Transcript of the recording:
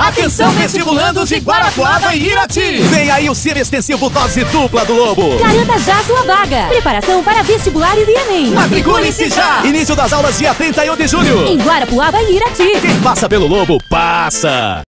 Atenção vestibulandos de Guarapuava e Irati! Vem aí o Ciro Extensivo Dose Dupla do Lobo! Garanta já sua vaga! Preparação para vestibulares e Enem! Matricule-se já! Início das aulas dia 31 de julho! Em Guarapuava e Irati! Quem passa pelo Lobo, passa!